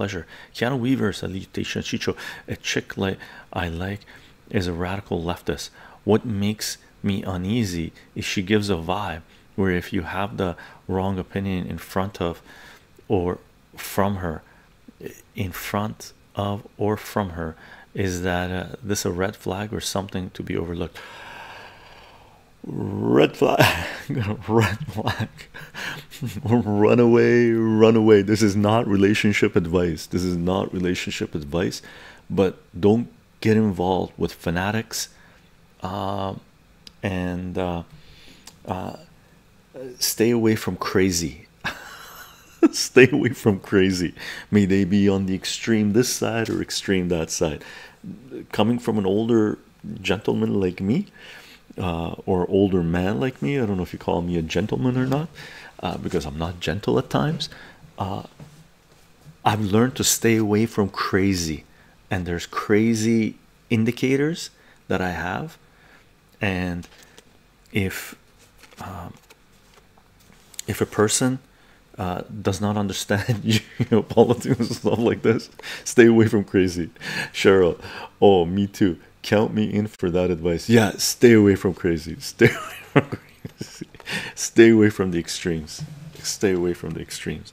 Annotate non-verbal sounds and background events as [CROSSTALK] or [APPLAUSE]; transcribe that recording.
pleasure. Keanu Weaver salutation. Chycho, a chick like I like is a radical leftist. What makes me uneasy is she gives a vibe where if you have the wrong opinion in front of or from her, in front of or from her, is that uh, this a red flag or something to be overlooked? Red flag, [LAUGHS] [LAUGHS] red flag, run away, run away. This is not relationship advice. This is not relationship advice, but don't get involved with fanatics um, and uh, uh, stay away from crazy. [LAUGHS] stay away from crazy. May they be on the extreme this side or extreme that side. Coming from an older gentleman like me, uh, or older man like me, I don't know if you call me a gentleman or not, uh, because I'm not gentle at times. Uh, I've learned to stay away from crazy, and there's crazy indicators that I have, and if um, if a person uh, does not understand [LAUGHS] you know politics and stuff like this, stay away from crazy. Cheryl, oh me too. Count me in for that advice. Yeah, stay away from crazy. [LAUGHS] Stay away from crazy. Stay away from the extremes. Stay away from the extremes.